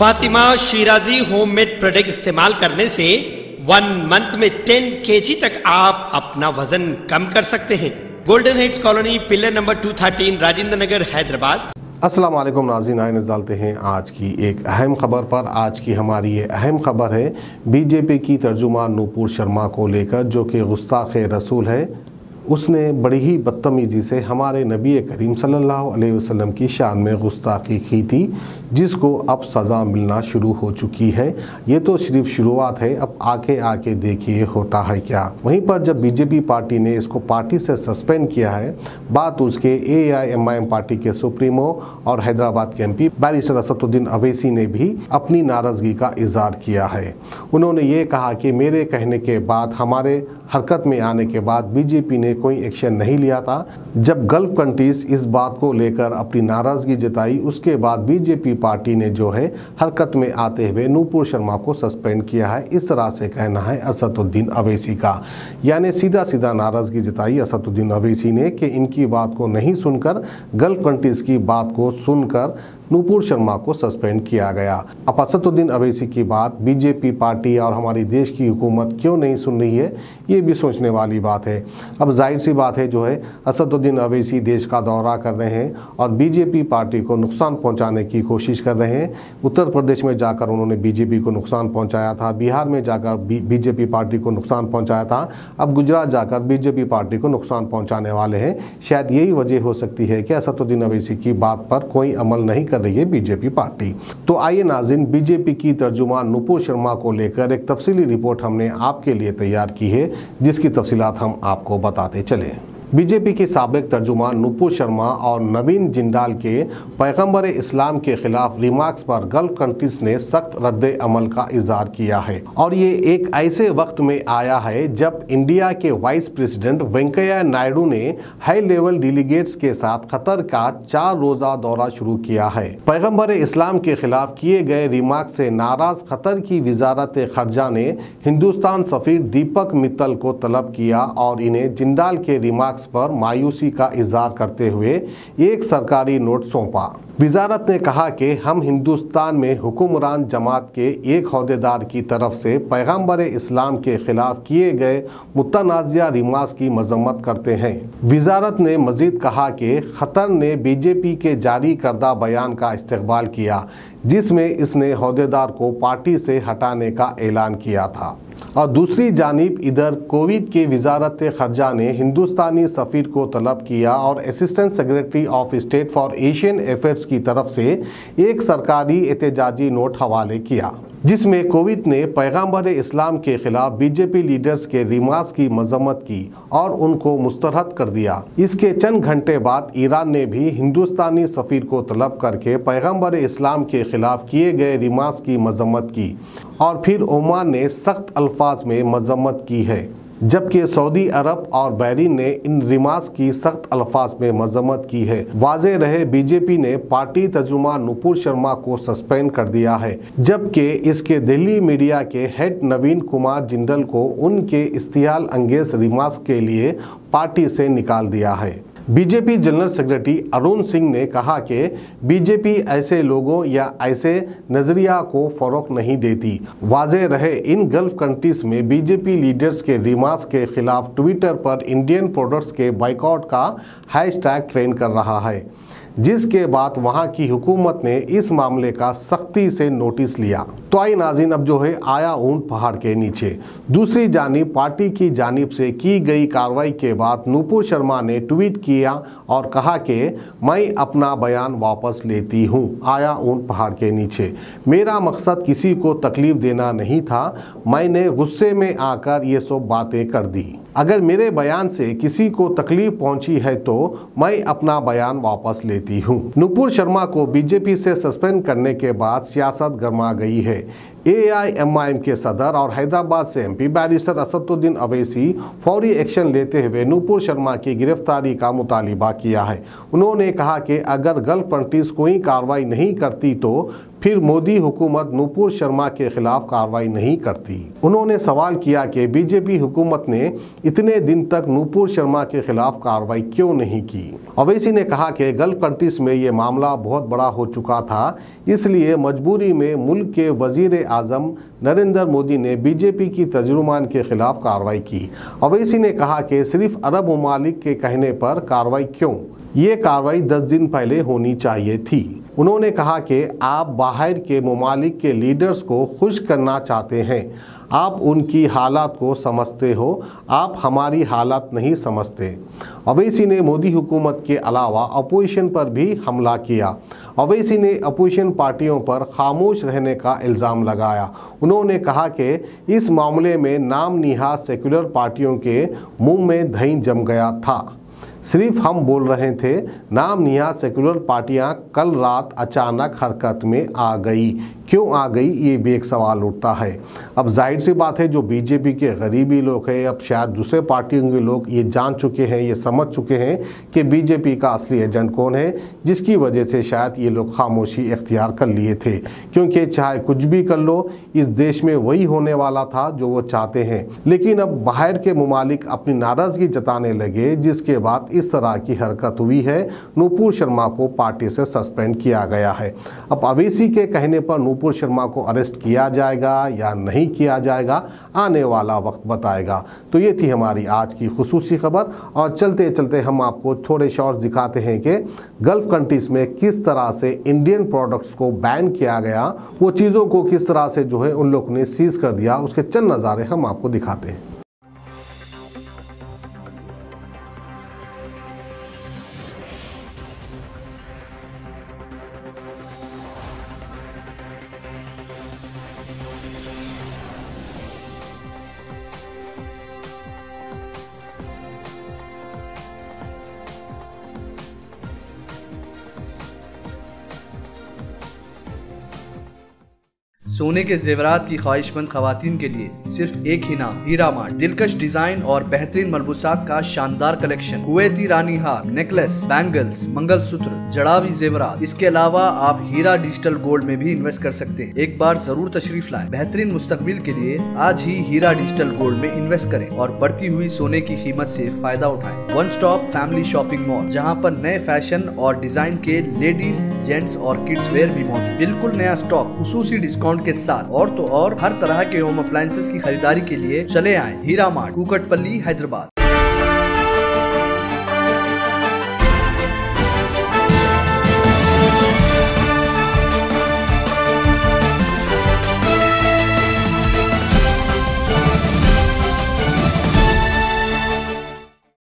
Fatima Shirazi homemade product इस्तेमाल करने से वन मंथ में टेन केजी तक आप अपना वज़न कम कर सकते हैं। Golden heads colony pillar number 213 Rajendra Nagar Hyderabad. अस्सलाम वालेकुम नाज़रीन आए हैं आज की एक अहम खबर पर। आज की हमारी ये अहम खबर है बीजेपी की तर्जुमान नूपुर शर्मा को लेकर, जो कि गुस्ताख रसूल है। उसने बड़ी ही बदतमीज़ी से हमारे नबी करीम सल्लल्लाहु अलैहि वसल्लम की शान में गुस्ताखी की थी, जिसको अब सज़ा मिलना शुरू हो चुकी है। ये तो सिर्फ़ शुरुआत है, अब आके आके देखिए होता है क्या। वहीं पर जब बीजेपी पार्टी ने इसको पार्टी से सस्पेंड किया है, बात उसके A I M I M party के सुप्रीमो और हैदराबाद के M P barrister Asaduddin Owaisi ने भी अपनी नाराज़गी का इजहार किया है। उन्होंने ये कहा कि मेरे कहने के बाद, हमारे हरकत में आने के बाद बीजेपी ने कोई एक्शन नहीं लिया था। जब गल्फ कंट्रीज़ इस बात को लेकर अपनी नाराज़गी जताई, उसके बाद बीजेपी पार्टी ने जो है हरकत में आते हुए नूपुर शर्मा को सस्पेंड किया है। इस तरह से कहना है असदुद्दीन अवैसी का। यानी सीधा सीधा नाराज़गी जताई असदुद्दीन अवैसी ने कि इनकी बात को नहीं सुनकर गल्फ कंट्रीज़ की बात को सुनकर नूपुर शर्मा को सस्पेंड किया गया। अब अवैसी की बात बीजेपी पार्टी और हमारी देश की हुकूमत क्यों नहीं सुन रही है, ये भी सोचने वाली बात है। अब ज़ाहिर सी बात है जो है, असदुद्दीन अवैसी देश का दौरा कर रहे हैं और बीजेपी पार्टी को नुकसान पहुँचाने की कोशिश कर रहे हैं। उत्तर प्रदेश में जाकर उन्होंने बीजेपी को नुकसान पहुँचाया था, बिहार में जाकर बीजेपी पार्टी को नुकसान पहुँचाया था, अब गुजरात जाकर बीजेपी पार्टी को नुकसान पहुँचाने वाले हैं। शायद यही वजह हो सकती है कि असदुद्दीन अवैसी की बात पर कोई अमल नहीं कर रही है बीजेपी पार्टी। तो आइए नाजिन, बीजेपी की तर्जुमान नुपुर शर्मा को लेकर एक तफसीली रिपोर्ट हमने आपके लिए तैयार की है, जिसकी तफसीत हम आपको बताते चले। बीजेपी के सबक तर्जुमान नुपुर शर्मा और नवीन जिंदाल के पैगंबर इस्लाम के खिलाफ रिमार्क्स पर गल्फ कंट्रीज़ ने सख्त रद्द अमल का इजहार किया है। और ये एक ऐसे वक्त में आया है जब इंडिया के वाइस प्रेसिडेंट वेंकैया नायडू ने हाई लेवल डेलीगेट्स के साथ खतर का चार रोजा दौरा शुरू किया है। पैगंबर इस्लाम के खिलाफ किए गए रिमार्क से नाराज़ खतर की वजारत खर्जा ने हिंदुस्तान सफीर दीपक मित्तल को तलब किया और इन्हें जिंदाल के रिमार्क पर मायूसी का इजहार करते हुए एक सरकारी नोट सौंपा। वजारत ने कहा कि हम हिंदुस्तान में हुक्मरान जमात के एक अहदेदार की तरफ़ से पैगंबर इस्लाम के खिलाफ किए गए मुतनाज़ रिमास की मजम्मत करते हैं। वजारत ने मजीद कहा कि खतर ने बीजेपी के जारी करदा बयान का इस्तेबाल किया, जिसमें इसने अहदेदार को पार्टी से हटाने का ऐलान किया था। और दूसरी जानब इधर कोविड के वजारत खर्जा ने हिंदुस्तानी सफ़ीर को तलब किया और assistant secretary of state for Asian affairs की तरफ़ से एक सरकारी एहतजाजी नोट हवाले किया, जिसमें कोविद ने पैगंबर इस्लाम के खिलाफ बीजेपी लीडर्स के रिमाज की मजम्मत की और उनको मुस्तरद कर दिया। इसके चंद घंटे बाद ईरान ने भी हिंदुस्तानी सफ़ीर को तलब करके पैगंबर इस्लाम के खिलाफ किए गए रिमाज की मजम्मत की और फिर ओमान ने सख्त अल्फाज में मजम्मत की है। जबकि सऊदी अरब और बहरीन ने इन रिमार्क की सख्त अल्फाज में मजम्मत की है। वाजे रहे, बीजेपी ने पार्टी तर्जुमा नुपुर शर्मा को सस्पेंड कर दिया है, जबकि इसके दिल्ली मीडिया के हेड नवीन कुमार जिंदल को उनके इस्तियाल अंगेज रिमार्क के लिए पार्टी से निकाल दिया है। BJP general secretary Arun Singh ने कहा कि बीजेपी ऐसे लोगों या ऐसे नज़रिया को फ़रोग नहीं देती। वाजे रहे इन गल्फ कंट्रीज़ में बीजेपी लीडर्स के रिमार्क्स के खिलाफ ट्विटर पर इंडियन प्रोडक्ट्स के बाइकआउट का हैशटैग ट्रेंड कर रहा है। जिसके बाद वहाँ की हुकूमत ने इस मामले का सख्ती से नोटिस लिया। तो आई नाजिन अब जो है आया ऊँट पहाड़ के नीचे। दूसरी जानब पार्टी की जानब से की गई कार्रवाई के बाद नूपुर शर्मा ने ट्वीट किया और कहा कि, मैं अपना बयान वापस लेती हूँ, आया ऊँट पहाड़ के नीचे। मेरा मकसद किसी को तकलीफ़ देना नहीं था। मैंने गुस्से में आकर ये सब बातें कर दी। अगर मेरे बयान से किसी को तकलीफ़ पहुँची है तो मैं अपना बयान वापस लेती हूँ। नुपुर शर्मा को बीजेपी से सस्पेंड करने के बाद सियासत गर्मा गई है एआईएमआईएम के सदर और हैदराबाद से एमपी बैरिस्टर असदुद्दीन अवैसी फौरी एक्शन लेते हुए नूपुर शर्मा की गिरफ्तारी का मुतालबा किया है उन्होंने कहा कि अगर गर्ल कंट्रीज़ कोई कार्रवाई नहीं करती तो फिर मोदी हुकूमत नूपुर शर्मा के खिलाफ कार्रवाई नहीं करती। उन्होंने सवाल किया कि बीजेपी हुकूमत ने इतने दिन तक नूपुर शर्मा के खिलाफ कार्रवाई क्यों नहीं की? अवैसी ने कहा कि गल्फ कंट्रीज़ में ये मामला बहुत बड़ा हो चुका था, इसलिए मजबूरी में मुल्क के वज़ीर आज़म नरेंद्र मोदी ने बीजेपी की तर्जुमान के खिलाफ कार्रवाई की। अवैसी ने कहा कि सिर्फ़ अरब ममालिक के कहने पर कार्रवाई क्यों? ये कार्रवाई दस दिन पहले होनी चाहिए थी। उन्होंने कहा कि आप बाहर के ममालिक के लीडर्स को खुश करना चाहते हैं। आप उनकी हालात को समझते हो। आप हमारी हालात नहीं समझते। अवैसी ने मोदी हुकूमत के अलावा अपोजिशन पर भी हमला किया। अवैसी ने अपोजिशन पार्टियों पर खामोश रहने का इल्ज़ाम लगाया। उन्होंने कहा कि इस मामले में नाम निहा सेकुलर पार्टियों के मुँह में दही जम गया था। सिर्फ़ हम बोल रहे थे, नाम निहा सेकुलर पार्टियाँ कल रात अचानक हरकत में आ गई। क्यों आ गई, ये भी एक सवाल उठता है। अब ज़ाहिर सी बात है, जो बीजेपी के गरीबी लोग हैं, अब शायद दूसरे पार्टियों के लोग ये जान चुके हैं, ये समझ चुके हैं कि बीजेपी का असली एजेंट कौन है, जिसकी वजह से शायद ये लोग खामोशी इख्तियार कर लिए थे। क्योंकि चाहे कुछ भी कर लो, इस देश में वही होने वाला था जो वो चाहते हैं। लेकिन अब बाहर के ममालिक अपनी नाराज़गी जताने लगे, जिसके बाद इस तरह की हरकत हुई है। नूपुर शर्मा को पार्टी से सस्पेंड किया गया है। अब अवेसी के कहने पर नूपुर शर्मा को अरेस्ट किया जाएगा या नहीं किया जाएगा, आने वाला वक्त बताएगा। तो ये थी हमारी आज की खसूसी खबर और चलते चलते हम आपको थोड़े शॉर्ट्स दिखाते हैं कि गल्फ कंट्रीज़ में किस तरह से इंडियन प्रोडक्ट्स को बैन किया गया, वो चीज़ों को किस तरह से जो है उन लोग ने सीज कर दिया, उसके चंद नज़ारे हम आपको दिखाते हैं। सोने के जेवरात की ख्वाहिशमंद खातन के लिए सिर्फ़ एक ही नाम, हीरा मार्ट। दिलकश डिज़ाइन और बेहतरीन मलबूसात का शानदार कलेक्शन। कुवैती रानी हार, नेकलेस, बैंगल्स मंगल सूत्र जड़ावी जेवरात। इसके अलावा आप हीरा डिजिटल गोल्ड में भी इन्वेस्ट कर सकते हैं। एक बार ज़रूर तशरीफ़ लाए। बेहतरीन मुस्तकबिल के लिए आज ही हीरा डिजिटल गोल्ड में इन्वेस्ट करें और बढ़ती हुई सोने की कीमत से फ़ायदा उठाएँ। One stop family shopping mall, जहाँ पर नए फ़ैशन और डिज़ाइन के लेडीज़, जेंट्स और किड्स वेयर भी मौजूद। बिल्कुल नया स्टॉक, खसूसी डिस्काउंट के साथ। और तो और, हर तरह के होम अप्लायसेज की खरीदारी के लिए चले आए हीरा मार्ट, कुकटपल्ली, हैदराबाद।